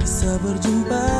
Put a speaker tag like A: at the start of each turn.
A: bisa berjumpa.